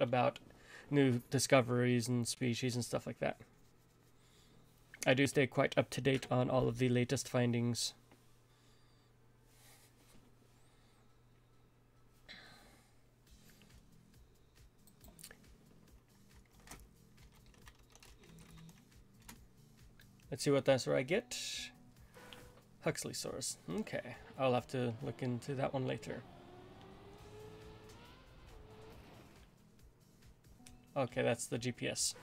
about new discoveries and species and stuff like that. I do stay quite up to date on all of the latest findings. Let's see what dinosaur I get. Huxleysaurus. Okay, I'll have to look into that one later. Okay, that's the GPS.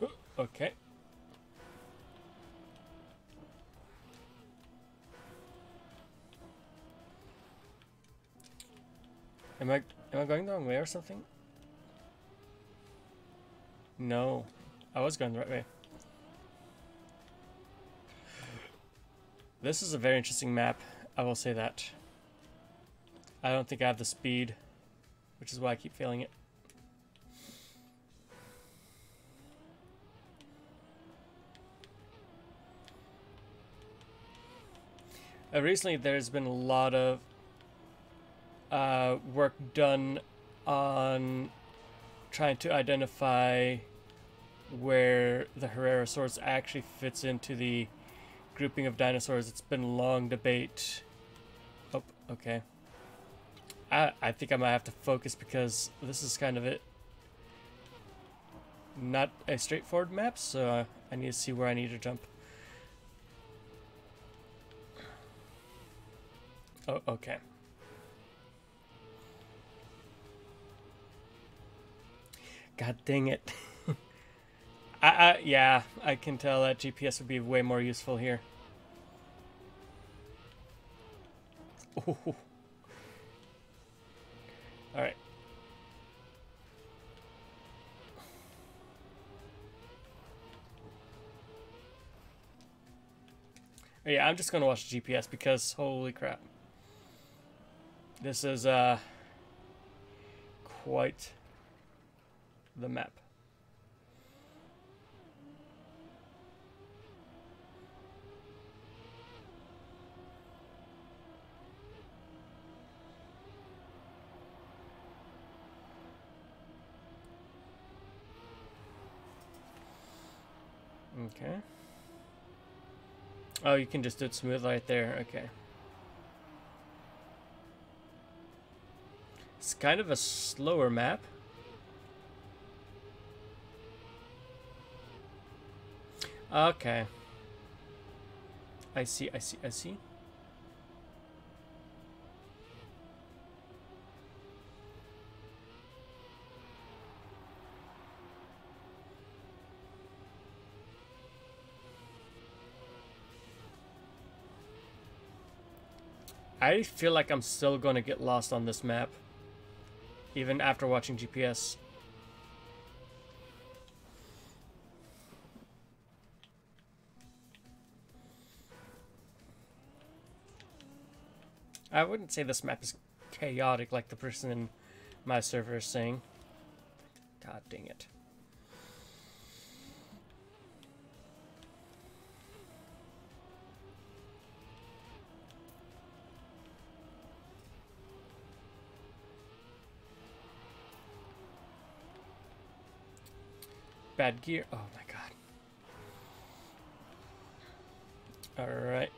Okay. Am I am I going the wrong way or something? No. I was going the right way. This is a very interesting map, I will say that. I don't think I have the speed, which is why I keep failing it. Uh, recently, there's been a lot of uh, work done on trying to identify where the Herrerasaurus actually fits into the grouping of dinosaurs. It's been a long debate. Oh, okay. I, I think I might have to focus because this is kind of it. Not a straightforward map, so I need to see where I need to jump. Oh, okay. God dang it. I, I, yeah, I can tell that GPS would be way more useful here. All right. Yeah, I'm just gonna watch the GPS because holy crap. This is uh quite the map. Okay. Oh, you can just do it smooth right there. Okay. It's kind of a slower map. Okay. I see, I see, I see. I feel like I'm still going to get lost on this map. Even after watching GPS. I wouldn't say this map is chaotic like the person in my server is saying. God dang it. Bad gear. Oh my god. Alright.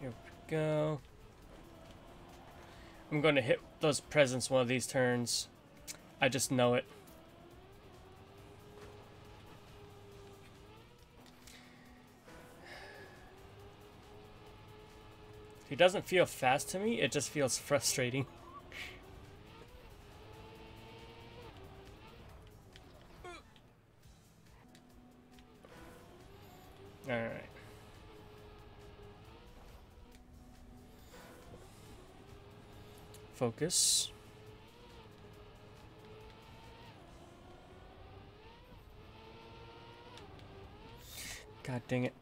Here we go. I'm going to hit those presents one of these turns. I just know it. He doesn't feel fast to me, it just feels frustrating. Alright. Focus. God dang it.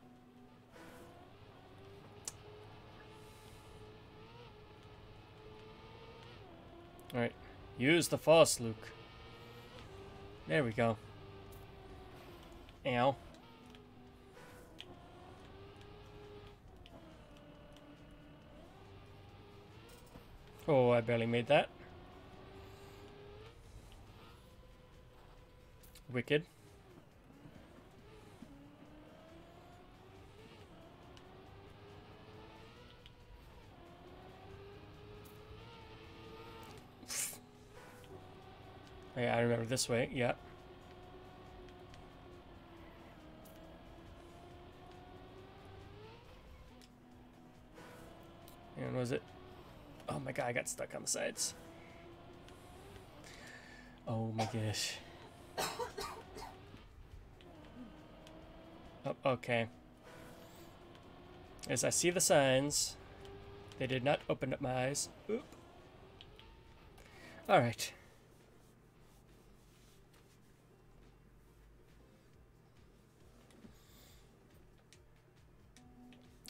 Alright. Use the force, Luke. There we go. Ow. Oh, I barely made that. Wicked. Remember this way. Yeah. And was it? Oh my god, I got stuck on the sides. Oh my gosh. Oh, okay. As I see the signs, they did not open up my eyes. Oop. All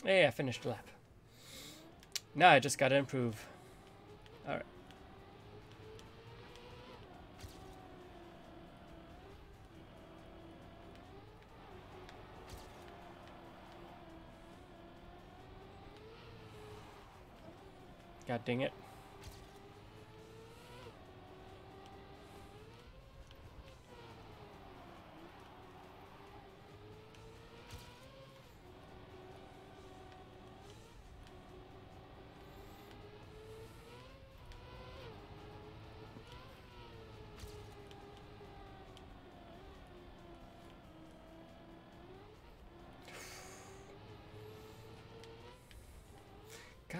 Hey, I finished lap. Now I just gotta improve. Alright. God dang it.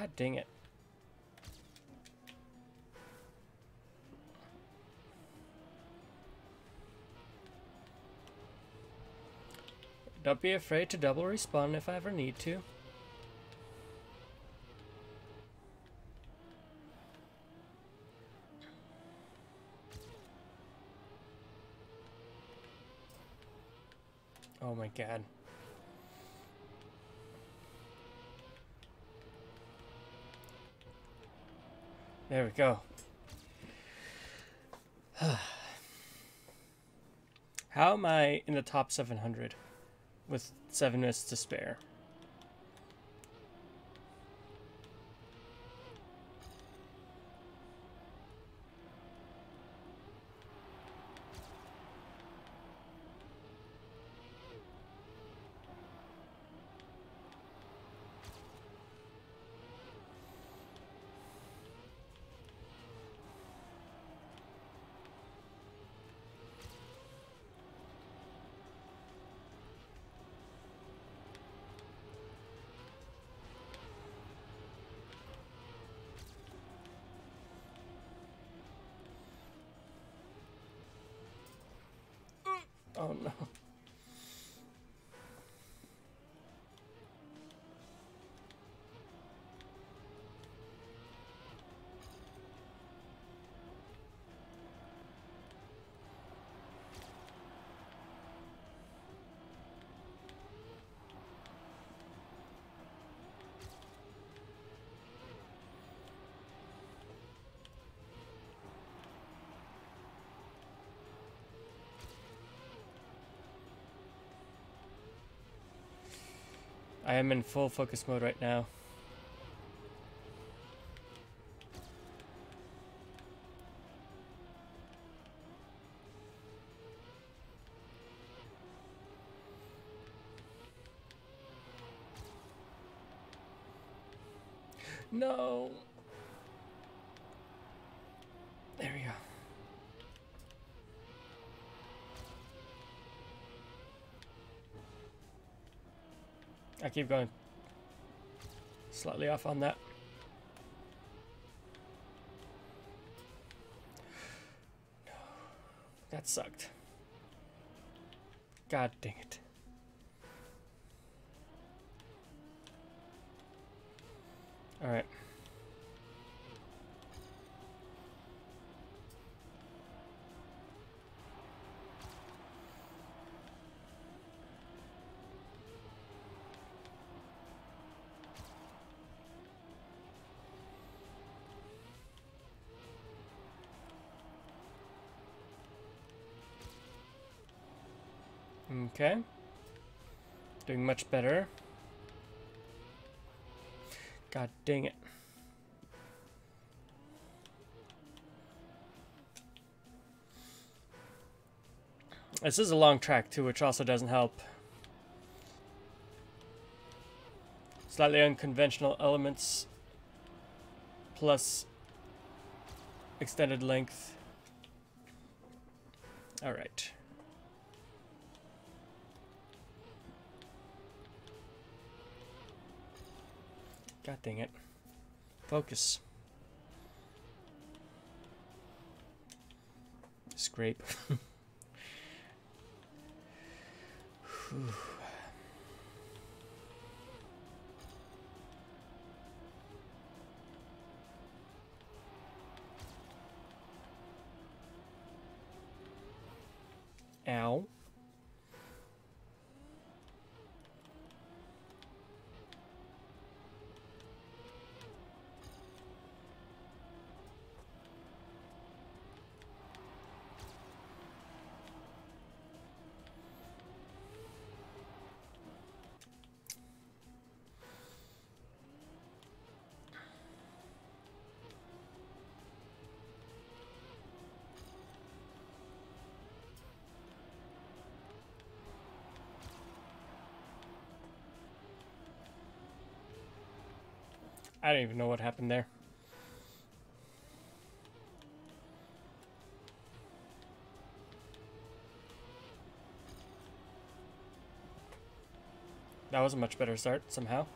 God dang it. Don't be afraid to double respawn if I ever need to. Oh my god. There we go. How am I in the top 700 with 7 minutes to spare? Oh no. I am in full focus mode right now. Keep going slightly off on that. No, that sucked. God dang it. All Okay. Doing much better. God dang it. This is a long track too, which also doesn't help. Slightly unconventional elements plus extended length. All right. God dang it. Focus. Scrape. I don't even know what happened there. That was a much better start, somehow.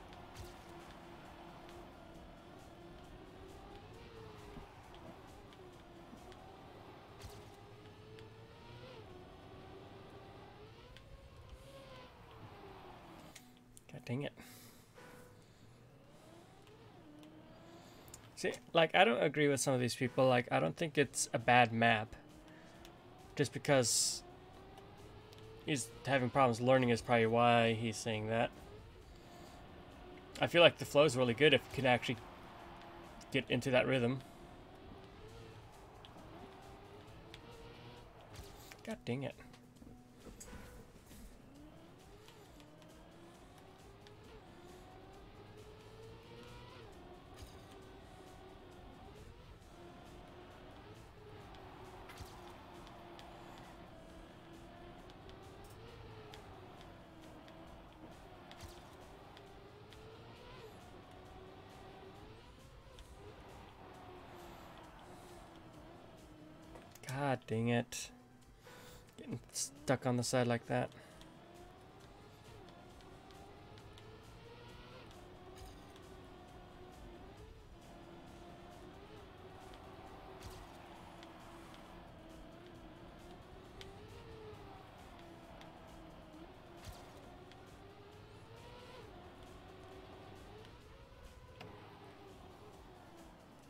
See, like, I don't agree with some of these people. Like, I don't think it's a bad map. Just because he's having problems learning is probably why he's saying that. I feel like the flow is really good if you can actually get into that rhythm. God dang it. Stuck on the side like that.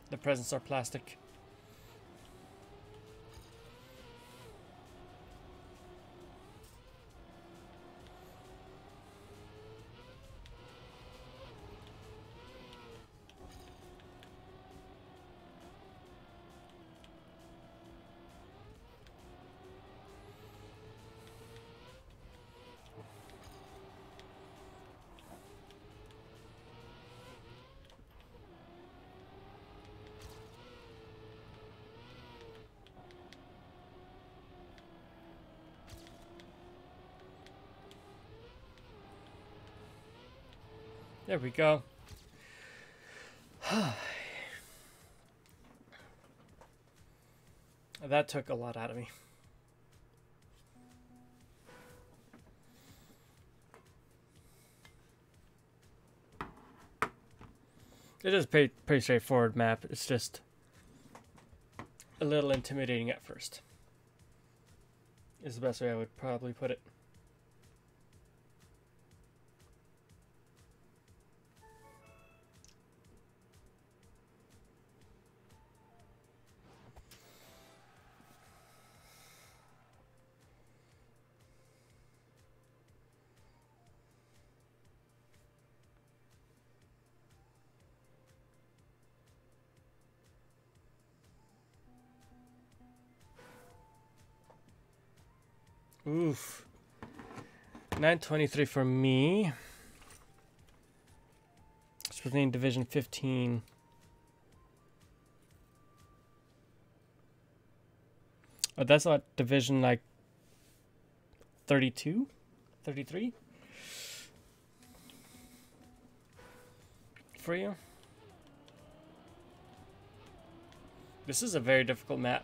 The presents are plastic. There we go. that took a lot out of me. It is pretty, pretty straightforward map. It's just a little intimidating at first. Is the best way I would probably put it. Oof. 923 for me. Within Division 15. Oh, that's not Division like 32? 33? For you? This is a very difficult map.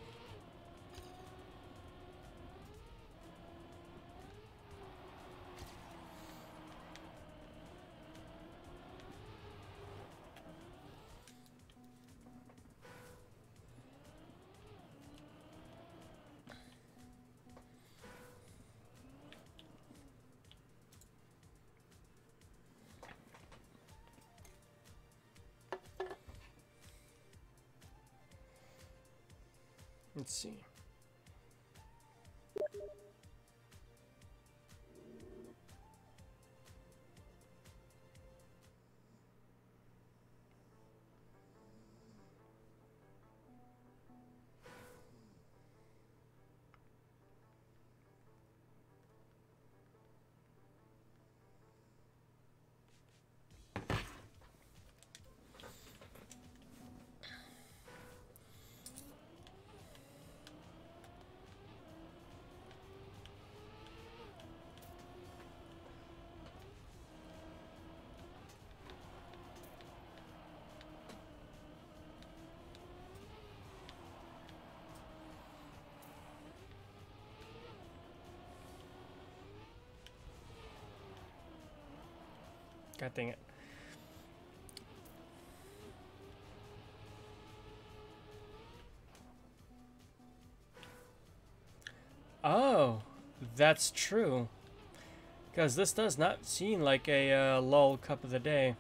See. God dang it. Oh, that's true. Because this does not seem like a uh, lull cup of the day.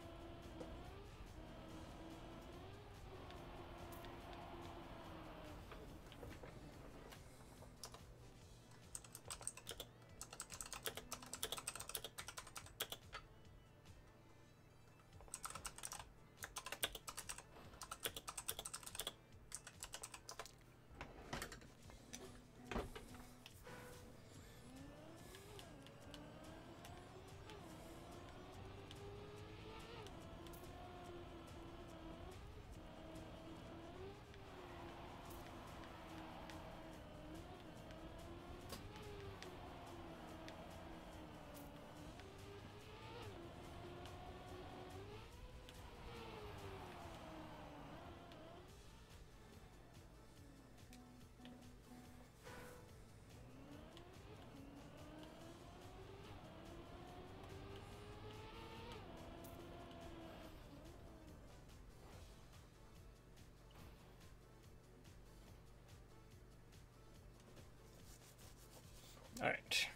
All right.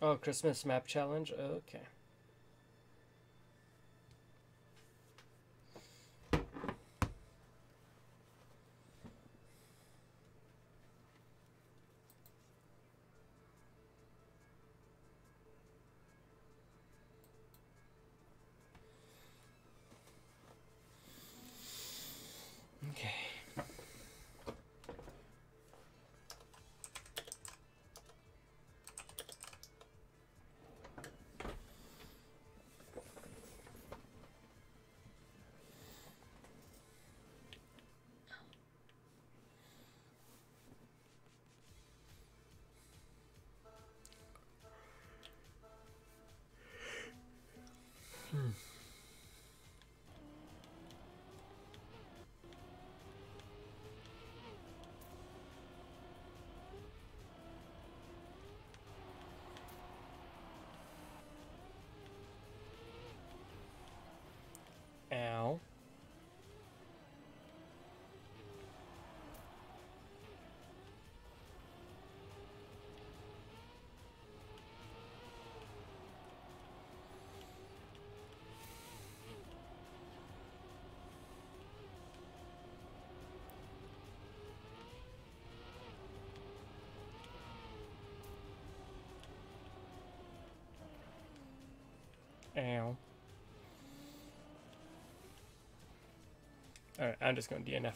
Oh, Christmas map challenge. Okay. Okay. Ow. Ow. Alright, I'm just going DNF.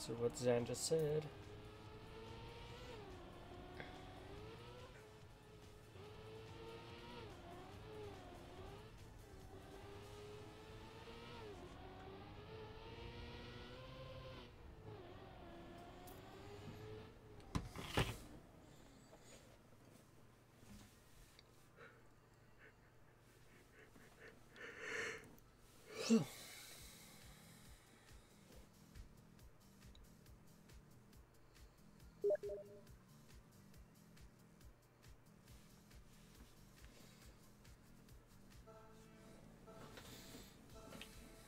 So what Zan just said.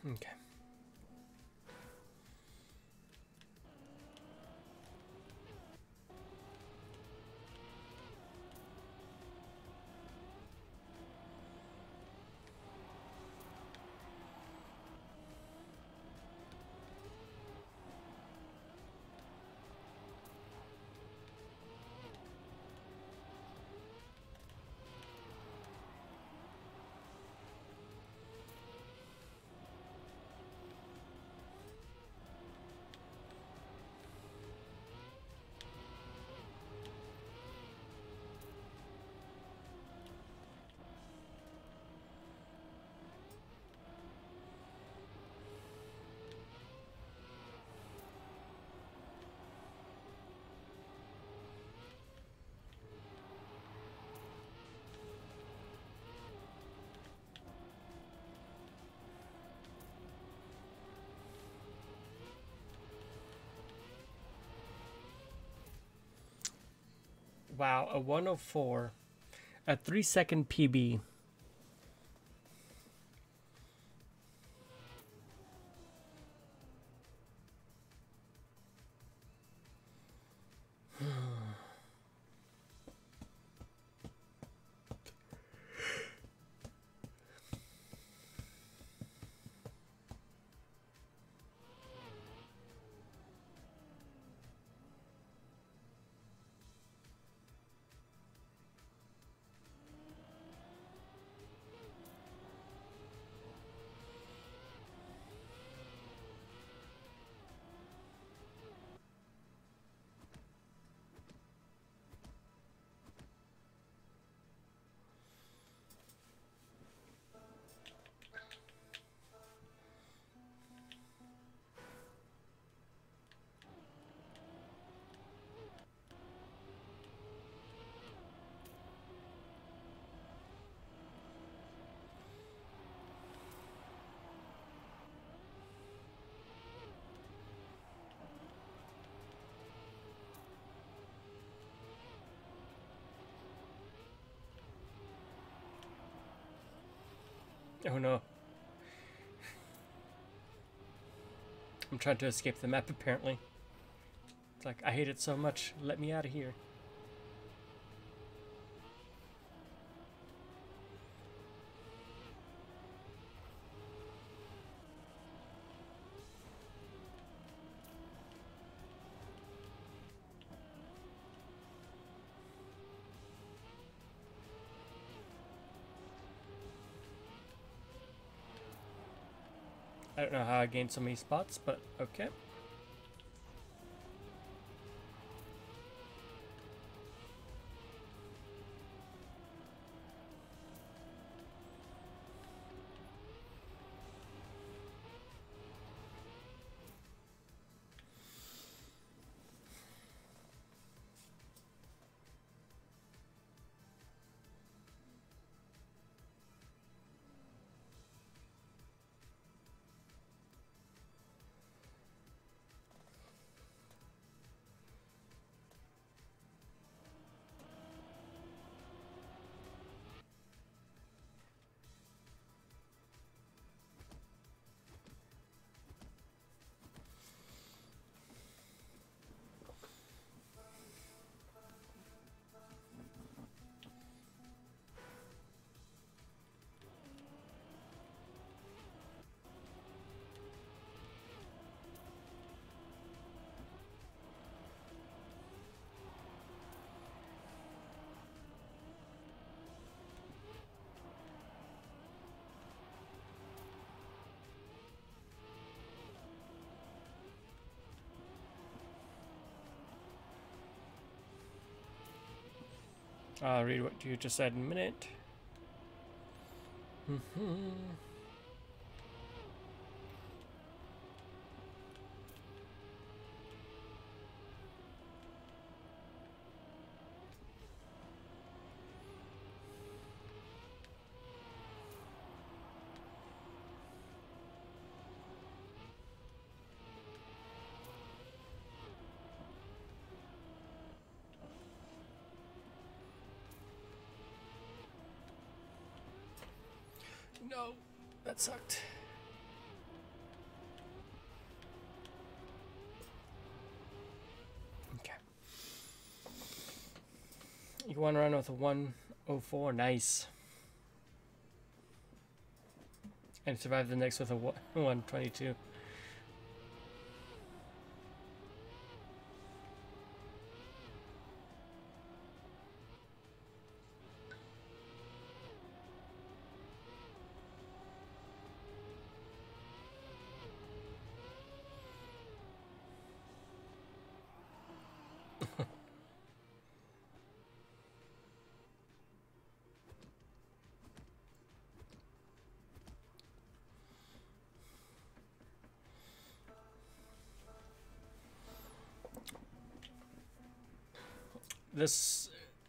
Okay. Wow, a 104. A 3 second PB. Oh no. I'm trying to escape the map apparently. It's like, I hate it so much, let me out of here. I don't know how I gained so many spots, but okay. I'll read what you just said in a minute. Mm-hmm. No, that sucked. Okay. You want to run with a 104, nice. And survive the next with a 122. this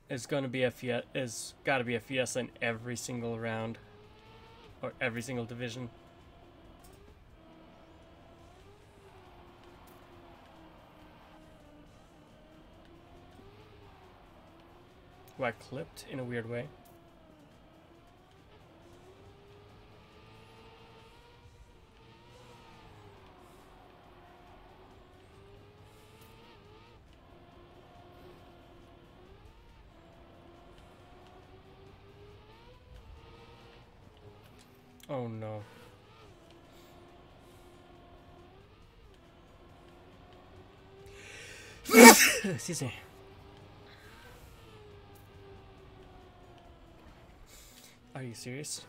is going to be a Fiat is got to be a Fiesta in every single round or every single division. Who I clipped in a weird way. Are you serious?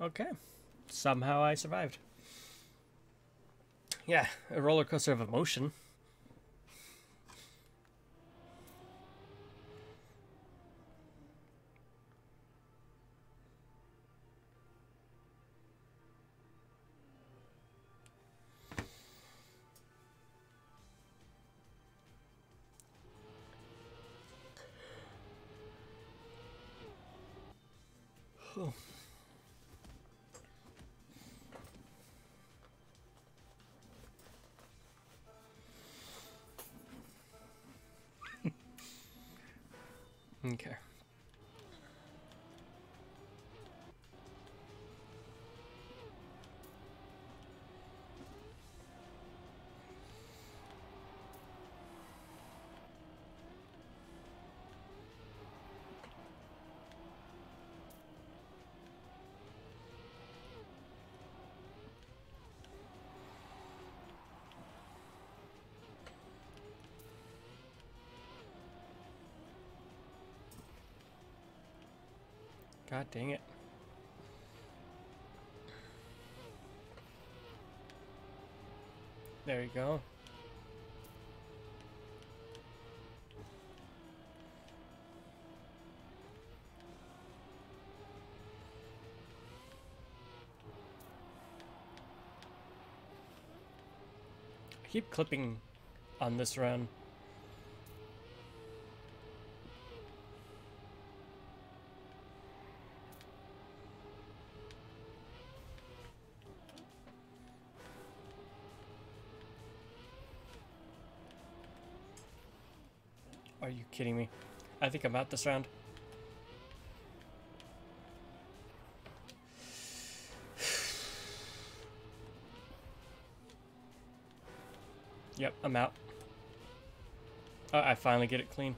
Okay. Somehow I survived. Yeah, a roller coaster of emotion. Oh. Okay. God dang it. There you go. I keep clipping on this run. Kidding me? I think I'm out this round. Yep, I'm out. Oh, I finally get it clean.